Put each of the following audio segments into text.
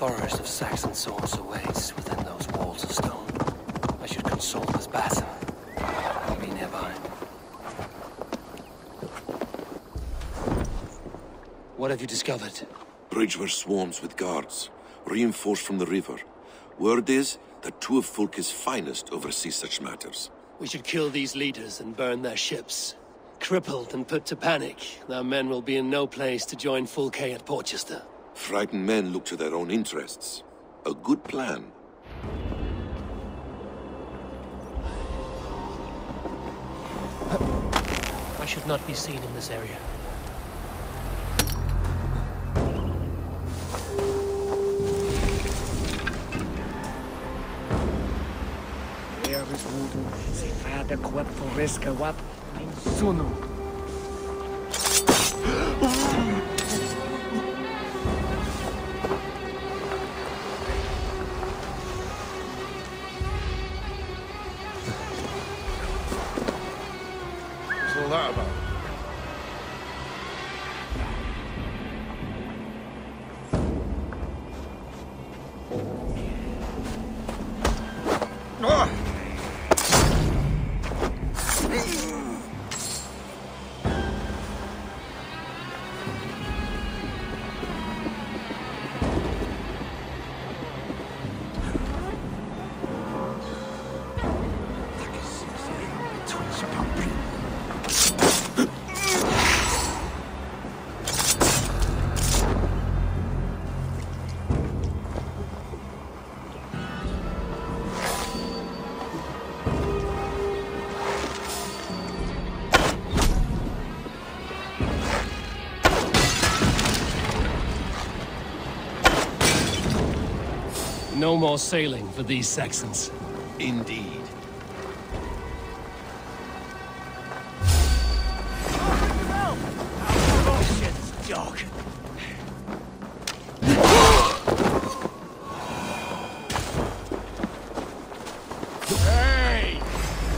Forest of Saxon swords awaits within those walls of stone. I should consult with Batten. Be nearby. What have you discovered? Bridgeworth swarms with guards, reinforced from the river. Word is that two of Fulke's finest oversee such matters. We should kill these leaders and burn their ships. Crippled and put to panic, their men will be in no place to join Fulke at Portchester. Frightened men look to their own interests. A good plan. I should not be seen in this area. Eres mudo, se fada quap foresca wap, min sunu. What's all that No more sailing for these Saxons. Indeed. Hey!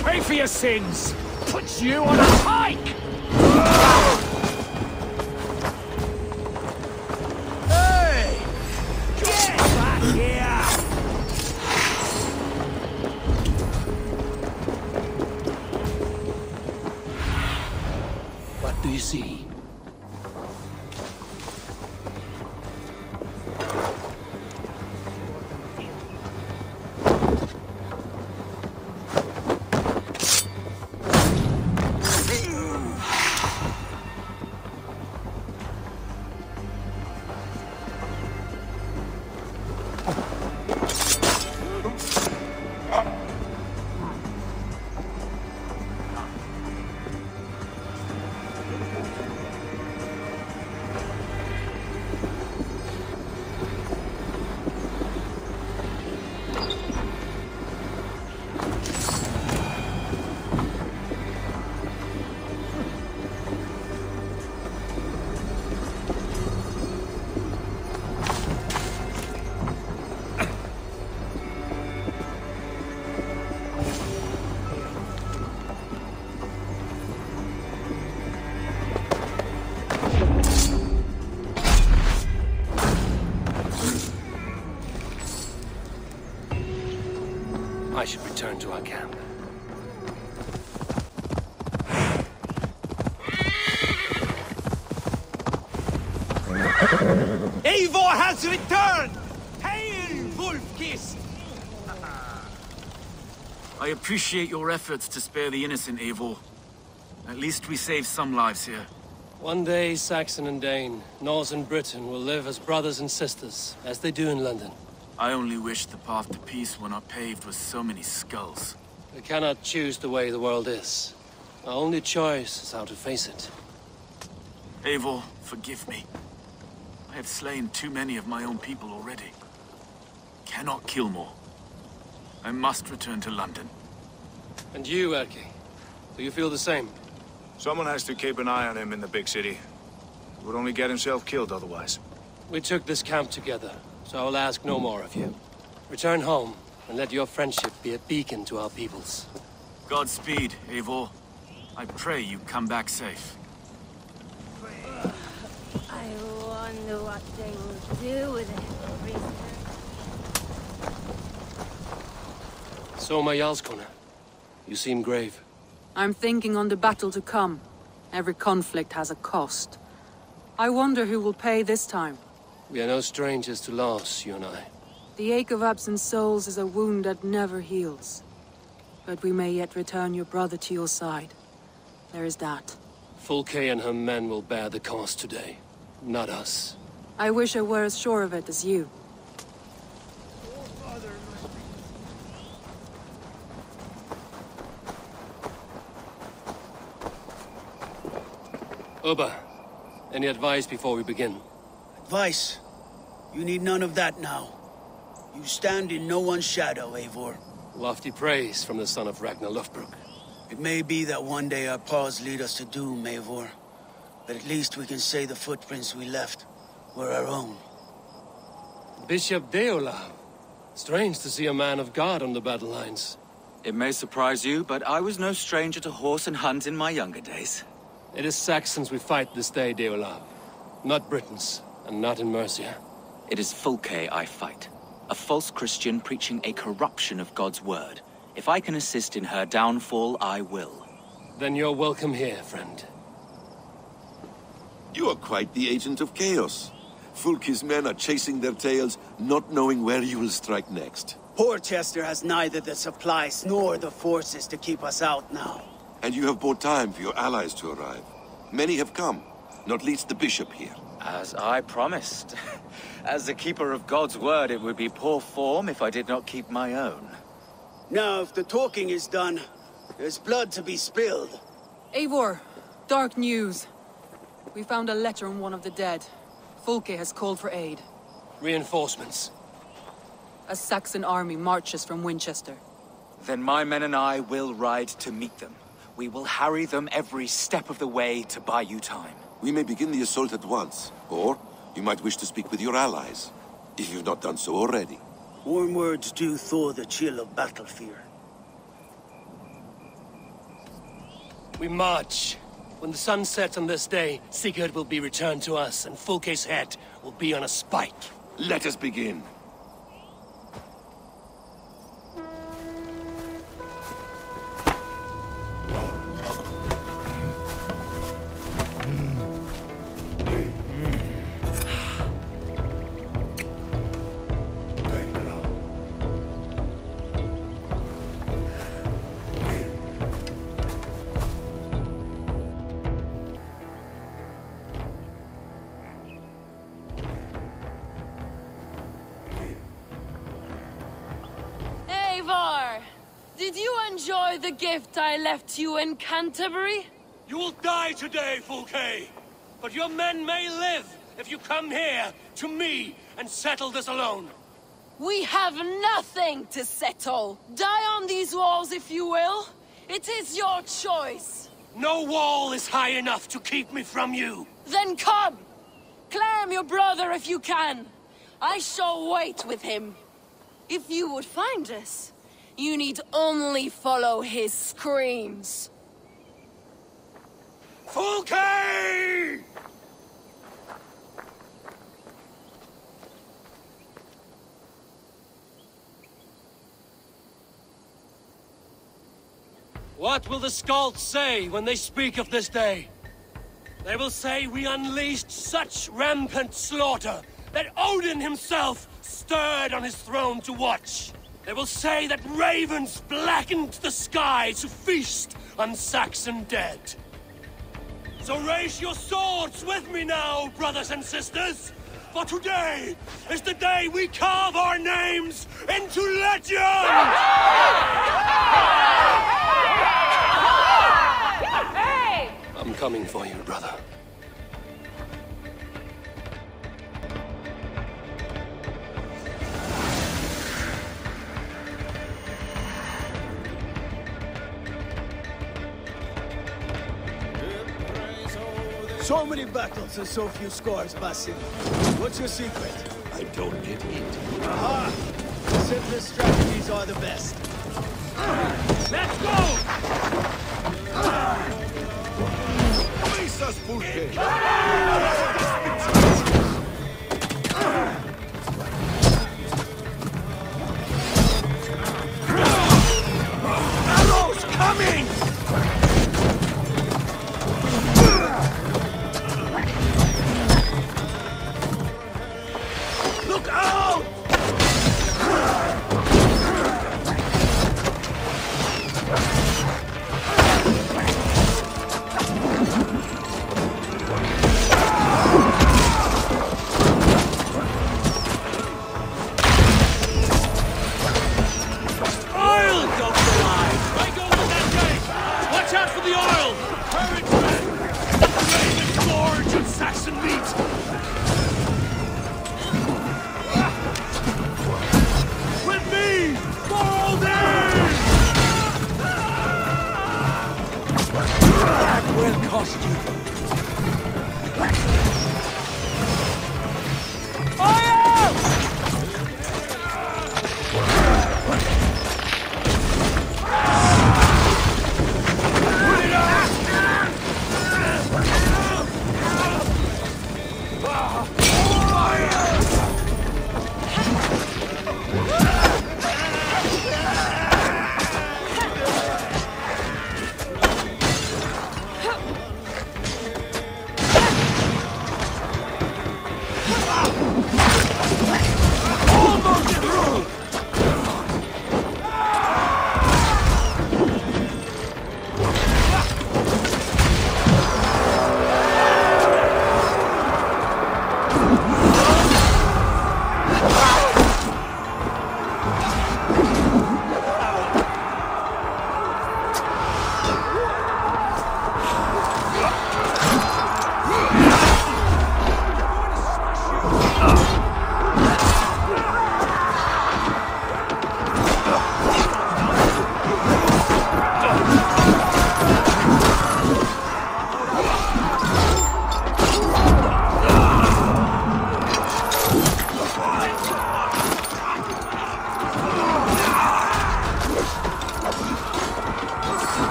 Pay for your sins! Put you on a pike! Return to our camp. Eivor has returned! Hail, Wolfkiss! I appreciate your efforts to spare the innocent, Eivor. At least we saved some lives here. One day, Saxon and Dane, Norse and Briton will live as brothers and sisters, as they do in London. I only wish the path to peace were not paved with so many skulls. We cannot choose the way the world is. Our only choice is how to face it. Eivor, forgive me. I have slain too many of my own people already. Cannot kill more. I must return to London. And you, Erki, do you feel the same? Someone has to keep an eye on him in the big city. He would only get himself killed otherwise. We took this camp together, so I will ask no more of you. Return home, and let your friendship be a beacon to our peoples. Godspeed, Eivor. I pray you come back safe. I wonder what they will do with it, Richter. Soma Jarlskona. You seem grave. I'm thinking on the battle to come. Every conflict has a cost. I wonder who will pay this time. We are no strangers to loss, you and I. The ache of absent souls is a wound that never heals. But we may yet return your brother to your side. There is that. Fulke and her men will bear the cost today. Not us. I wish I were as sure of it as you. Ubba, any advice before we begin? Advice? You need none of that now. You stand in no one's shadow, Eivor. Lofty praise from the son of Ragnar Lothbrok. It may be that one day our paths lead us to doom, Eivor. But at least we can say the footprints we left were our own. Bishop Deorlaf. Strange to see a man of God on the battle lines. It may surprise you, but I was no stranger to horse and hunt in my younger days. It is Saxons we fight this day, Deorlaf. Not Britons, and not in Mercia. It is Fulke I fight. A false Christian preaching a corruption of God's word. If I can assist in her downfall, I will. Then you're welcome here, friend. You are quite the agent of chaos. Fulke's men are chasing their tails, not knowing where you will strike next. Portchester has neither the supplies nor the forces to keep us out now. And you have bought time for your allies to arrive. Many have come, not least the bishop here. As I promised. As the keeper of God's word, it would be poor form if I did not keep my own. Now, if the talking is done, there's blood to be spilled. Eivor, dark news. We found a letter on one of the dead. Fulke has called for aid. Reinforcements. A Saxon army marches from Winchester. Then my men and I will ride to meet them. We will harry them every step of the way to buy you time. We may begin the assault at once, or you might wish to speak with your allies, if you've not done so already. Warm words do thaw the chill of battle fear. We march. When the sun sets on this day, Sigurd will be returned to us, and Fulke's head will be on a spike. Let us begin. Left you in Canterbury? You will die today, Fulke! But your men may live if you come here, to me, and settle this alone. We have nothing to settle. Die on these walls if you will. It is your choice. No wall is high enough to keep me from you. Then come! Claim your brother if you can. I shall wait with him. If you would find us, you need only follow his screams. Fulke! What will the Skalds say when they speak of this day? They will say we unleashed such rampant slaughter that Odin himself stirred on his throne to watch. They will say that ravens blackened the sky to feast on Saxon dead. So raise your swords with me now, brothers and sisters! For today is the day we carve our names into legend! I'm coming for you, brother. So many battles and so few scars, Basim. What's your secret? I don't get hit. Aha! The simplest strategies are the best. Let's go! Face us,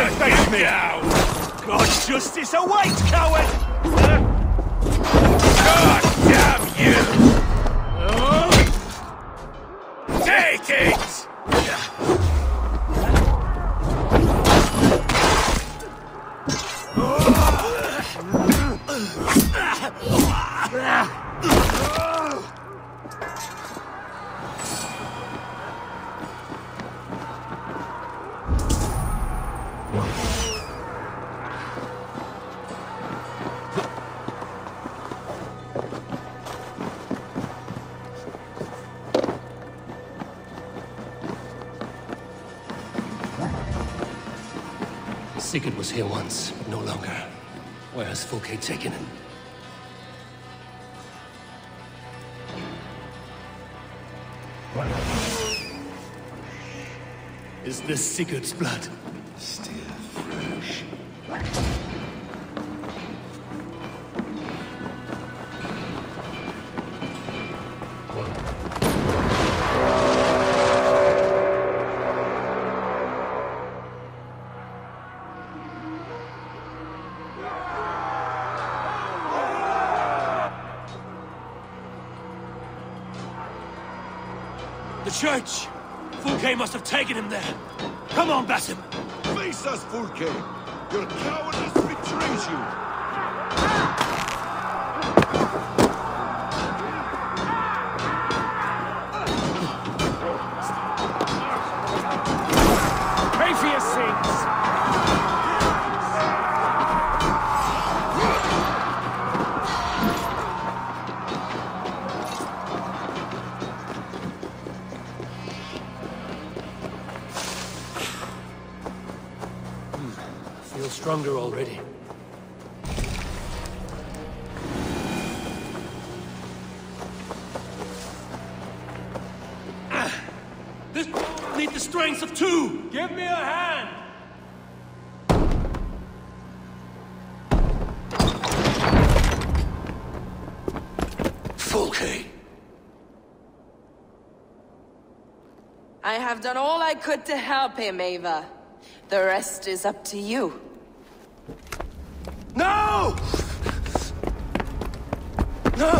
And face me! Down. God's justice awaits, coward! Here once, no longer. Where has Fulke taken him? Is this Sigurd's blood? The church! Fulke must have taken him there. Come on, Basim! Face us, Fulke! Your cowardice betrays you! Stronger already. Ah, This need the strength of two! Give me a hand! Fulke! I have done all I could to help him, Ava. The rest is up to you. No! No!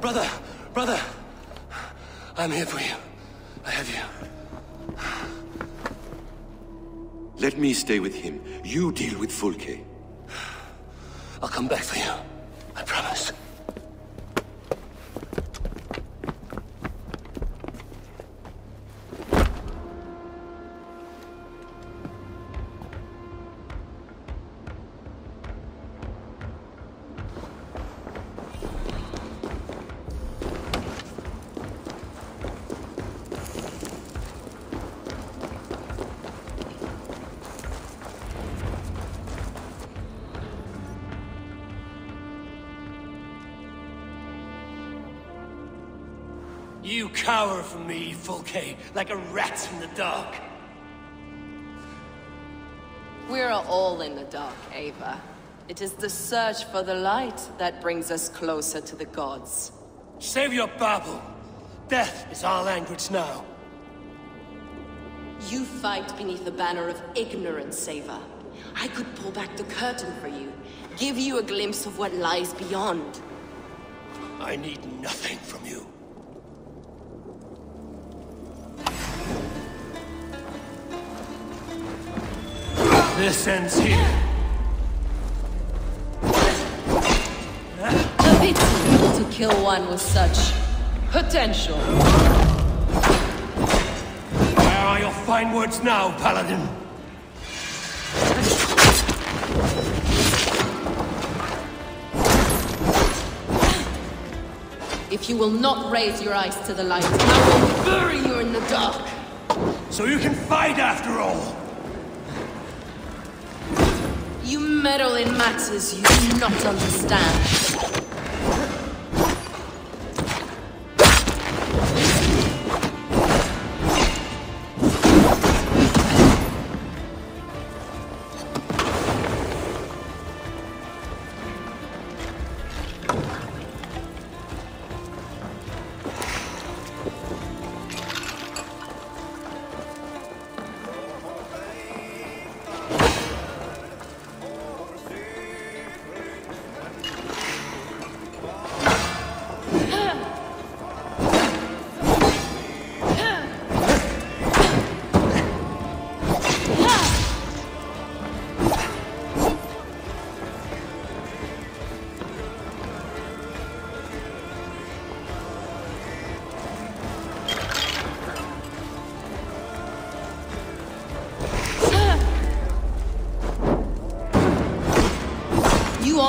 Brother, brother, I'm here for you. I have you. Let me stay with him. You deal with Fulke. I'll come back for you. Like a rat in the dark. We're all in the dark, Ava. It is the search for the light that brings us closer to the gods. Save your babble. Death is our language now. You fight beneath the banner of ignorance, Ava. I could pull back the curtain for you, give you a glimpse of what lies beyond. I need nothing from you. This ends here. A pity to kill one with such potential. Where are your fine words now, Paladin? If you will not raise your eyes to the light, I will bury you in the dark. So you can fight after all. You meddle in matters you do not understand.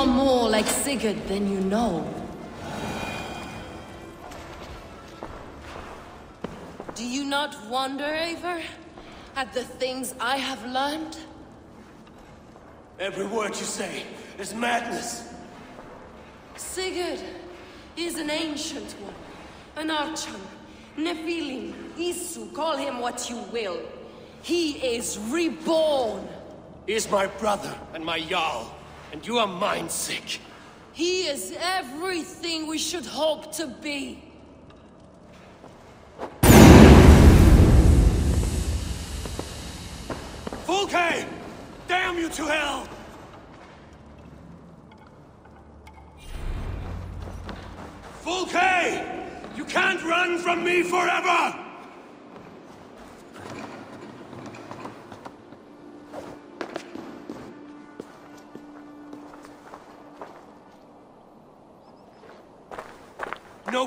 Are more like Sigurd than you know. Do you not wonder, Eivor, at the things I have learned? Every word you say is madness. Sigurd is an ancient one, an Archon, Nephilim, Isu, call him what you will. He is reborn. He is my brother and my Jarl, and you are mind-sick. He is everything we should hope to be. Fulke! Damn you to hell! Fulke! You can't run from me forever!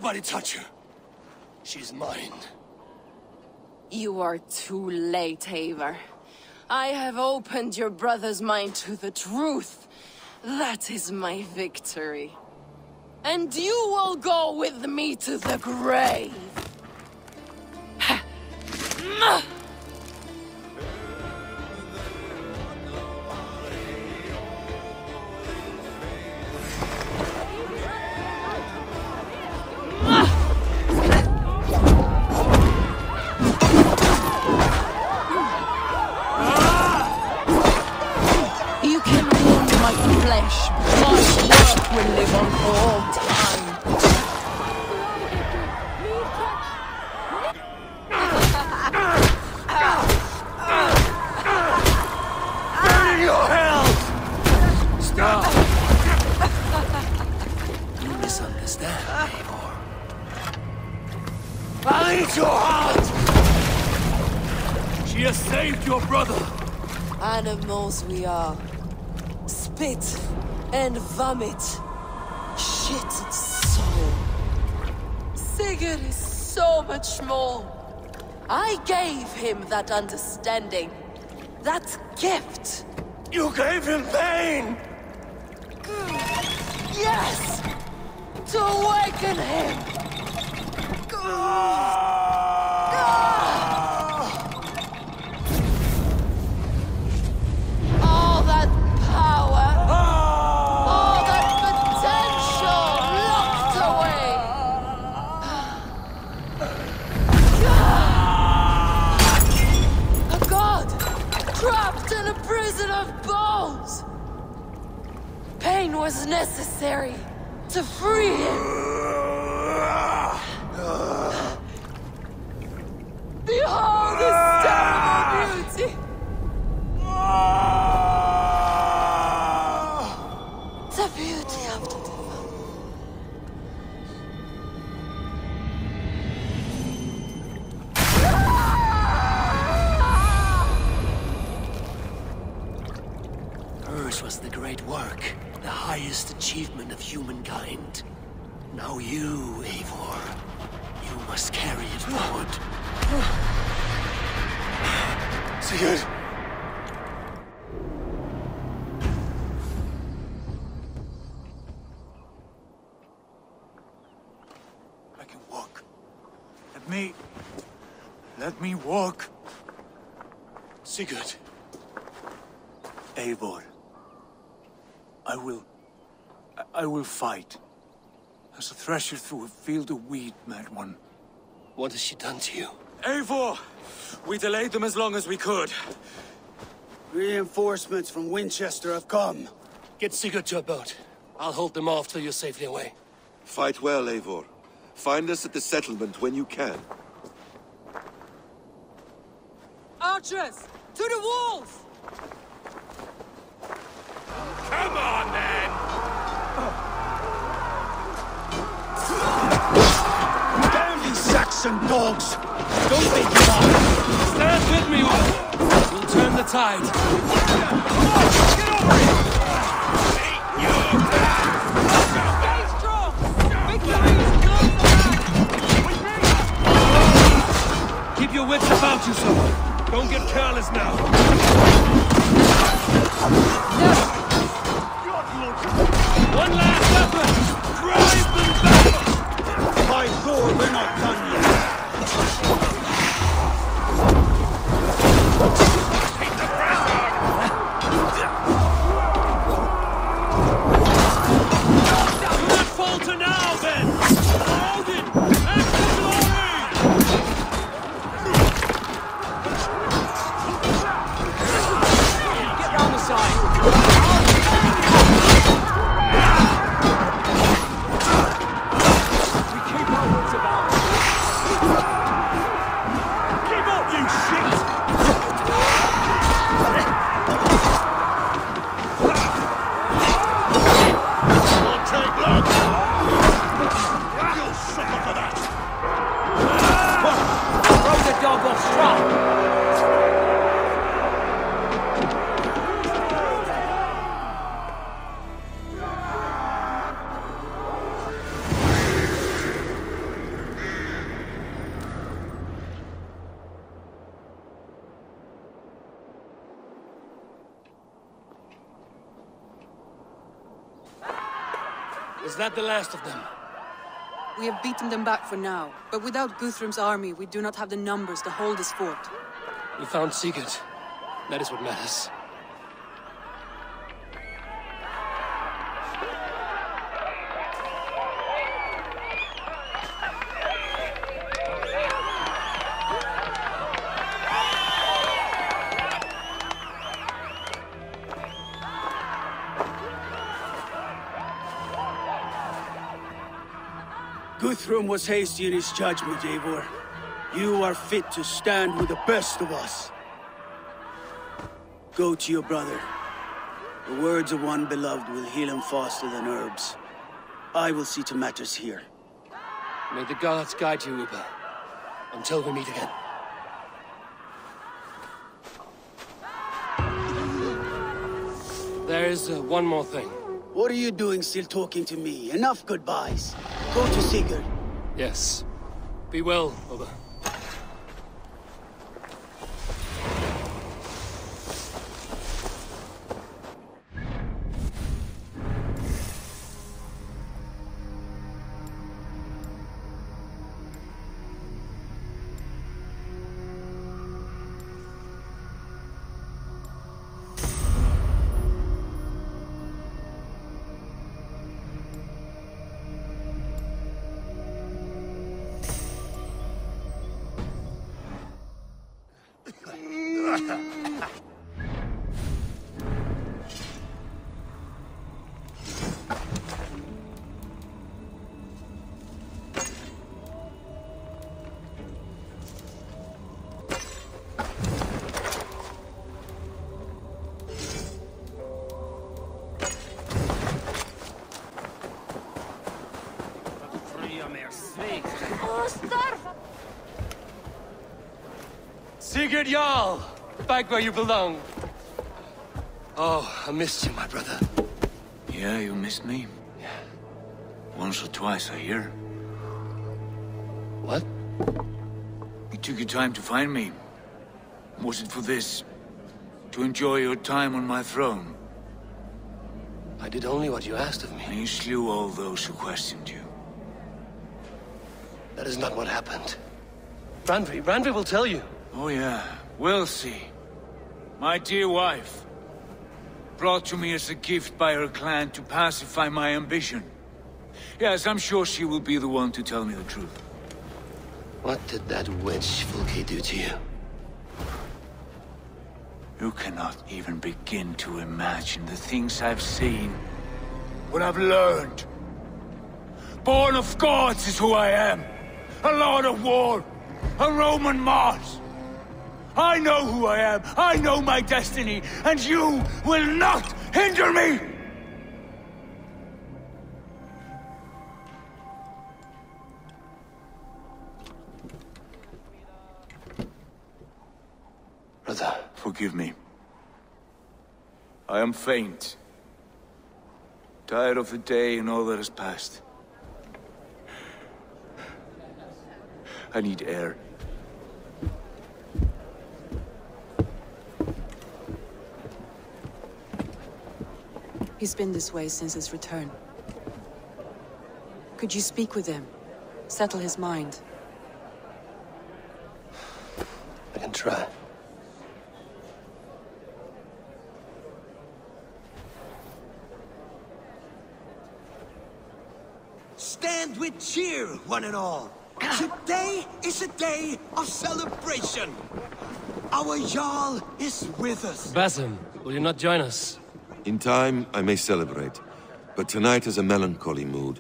Nobody touch her. She's mine. You are too late, Eivor. I have opened your brother's mind to the truth. That is my victory. And you will go with me to the grave. your hell! Stop! You misunderstand, Eivor. I'll eat your heart! She has saved your brother! Animals we are. Spit and vomit. Shit and soul. Sigurd is so much more. I gave him that understanding. That gift. You gave him pain! Yes! To awaken him! Ah! Was necessary to free him! Behold this terrible beauty! The beauty of the divine. Now you, Eivor, you must carry it forward. Sigurd! I can walk. Let me... Let me walk. Sigurd! Eivor. I will... I- I will fight. As a thresher through a field of wheat, mad one. What has she done to you? Eivor! We delayed them as long as we could. Reinforcements from Winchester have come. Get Sigurd to a boat. I'll hold them off till you're safely away. Fight well, Eivor. Find us at the settlement when you can. Archers! To the walls! Come on, then! and dogs. Don't think you are. Stand with me, will. We'll turn the tide. Get over it! Keep your wits about you, sir. Don't get careless now. One last effort! Drive them back! My lord, we're not done yet! Last of them? We have beaten them back for now, but without Guthrum's army, we do not have the numbers to hold this fort. We found Sigurd. That is what matters. Was hasty in his judgment, Eivor. You are fit to stand with the best of us. Go to your brother. The words of one beloved will heal him faster than herbs. I will see to matters here. May the gods guide you, Ubba. Until we meet again. There is uh, one more thing. What are you doing still talking to me? Enough goodbyes. Go to Sigurd. Yes. Be well, Ubba. Back where you belong. Oh, I missed you, my brother. Yeah, you missed me? Yeah. Once or twice, I hear. What? You took your time to find me. Was it for this? To enjoy your time on my throne? I did only what you asked of me. And you slew all those who questioned you. That is not what happened. Randvi, Randvi will tell you. Oh yeah, we'll see. My dear wife, brought to me as a gift by her clan to pacify my ambition. Yes, I'm sure she will be the one to tell me the truth. What did that witch Fulke do to you? You cannot even begin to imagine the things I've seen. What I've learned. Born of gods is who I am. A lord of war. A Roman Mars. I know who I am. I know my destiny. And you will not hinder me! Brother. Forgive me. I am faint. Tired of the day and all that has passed. I need air. He's been this way since his return. Could you speak with him? Settle his mind? I can try. Stand with cheer, one and all. Ah. Today is a day of celebration. Our Jarl is with us. Basim, will you not join us? In time, I may celebrate, but tonight is a melancholy mood.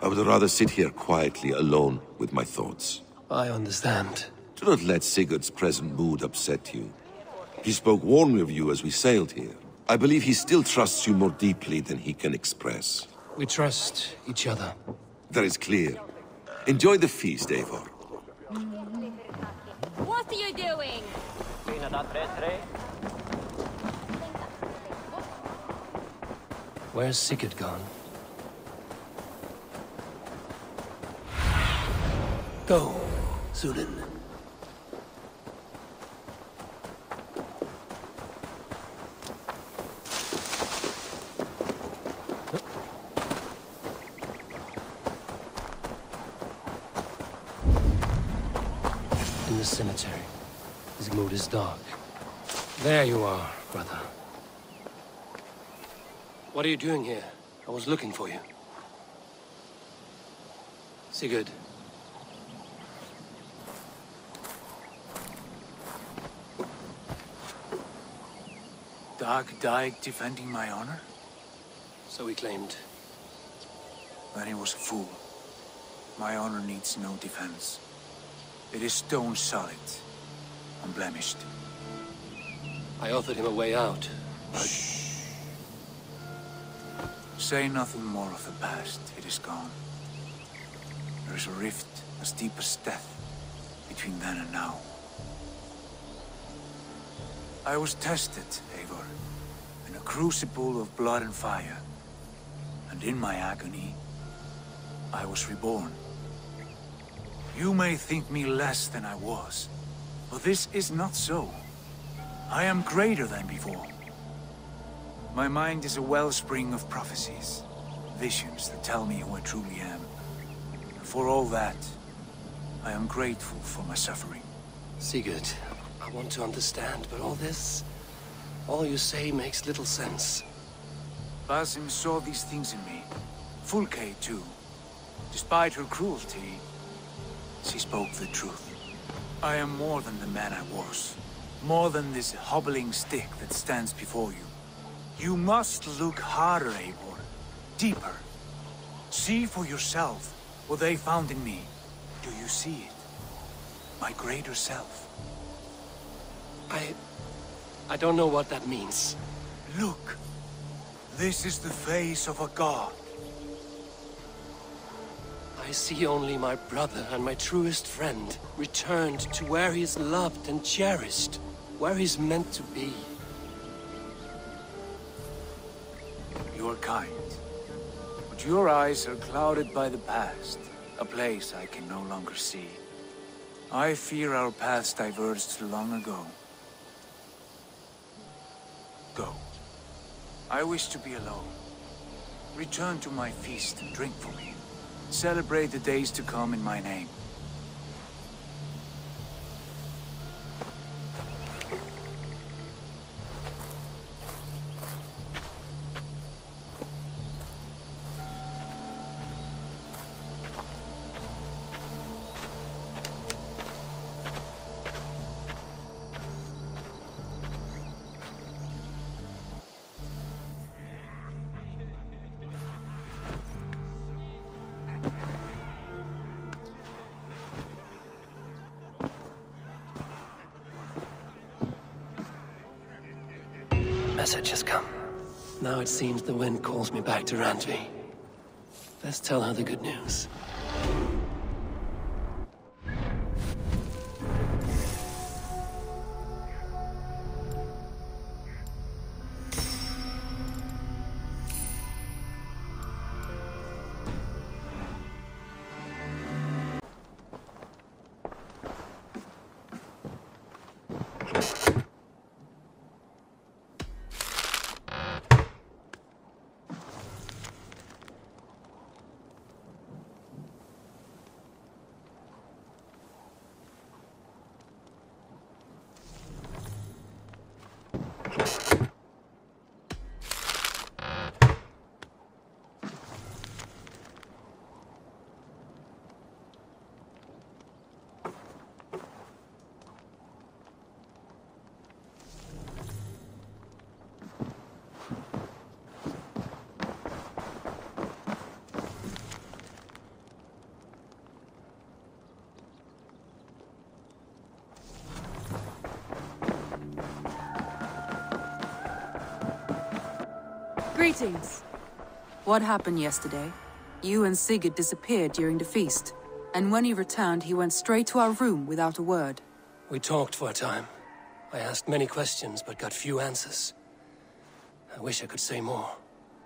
I would rather sit here quietly, alone, with my thoughts. I understand. Do not let Sigurd's present mood upset you. He spoke warmly of you as we sailed here. I believe he still trusts you more deeply than he can express. We trust each other. That is clear. Enjoy the feast, Eivor. What are you doing? Where's Sigurd gone? Go, Zulin. In the cemetery. His mood is dark. There you are, brother. What are you doing here? I was looking for you. Sigurd. Dag died defending my honor? So he claimed. Then he was a fool. My honor needs no defense. It is stone solid, unblemished. I offered him a way out, but... Say nothing more of the past. It is gone. There is a rift as deep as death between then and now. I was tested, Eivor, in a crucible of blood and fire. And in my agony, I was reborn. You may think me less than I was, but this is not so. I am greater than before. My mind is a wellspring of prophecies, visions that tell me who I truly am. And for all that, I am grateful for my suffering. Sigurd, I want to understand, but all this... All you say makes little sense. Basim saw these things in me. Fulke, too. Despite her cruelty, she spoke the truth. I am more than the man I was. More than this hobbling stick that stands before you. You must look harder, Eivor. Deeper. See for yourself what they found in me. Do you see it? My greater self. I... I don't know what that means. Look. This is the face of a god. I see only my brother and my truest friend returned to where he is loved and cherished, where he's meant to be. You are kind. But your eyes are clouded by the past, a place I can no longer see. I fear our paths diverged long ago. Go. I wish to be alone. Return to my feast and drink for me. Celebrate the days to come in my name. Seems the wind calls me back to Randvi. Let's tell her the good news. Greetings. What happened yesterday? You and Sigurd disappeared during the feast. And when he returned, he went straight to our room without a word. We talked for a time. I asked many questions, but got few answers. I wish I could say more.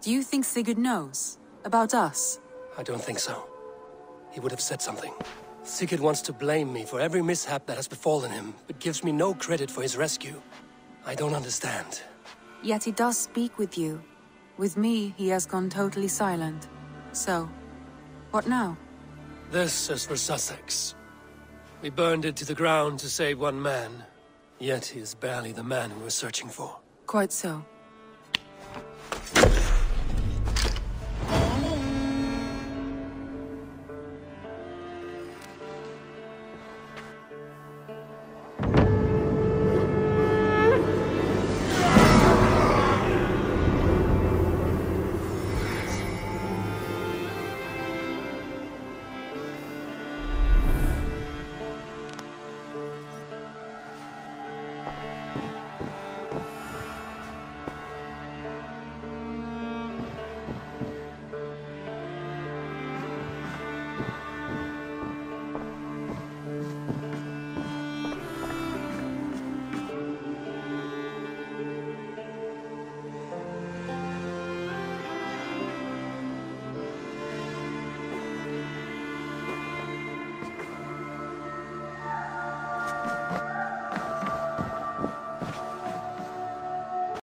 Do you think Sigurd knows? About us? I don't think so. He would have said something. Sigurd wants to blame me for every mishap that has befallen him, but gives me no credit for his rescue. I don't understand. Yet he does speak with you. With me, he has gone totally silent. So, what now? This is for Sussex. We burned it to the ground to save one man. Yet he is barely the man we were searching for. Quite so.